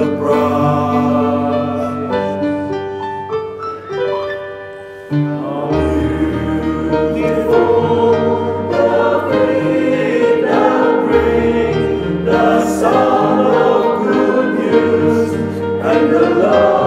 the privileged bring the song of good news and the love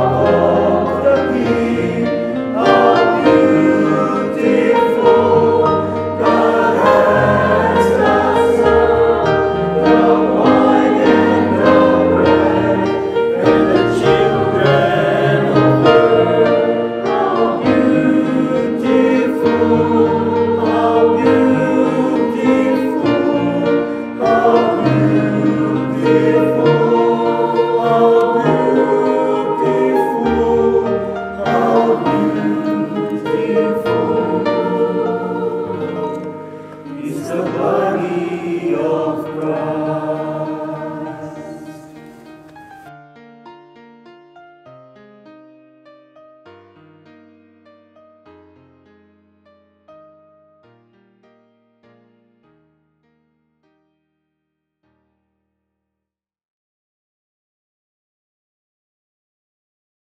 the body of Christ.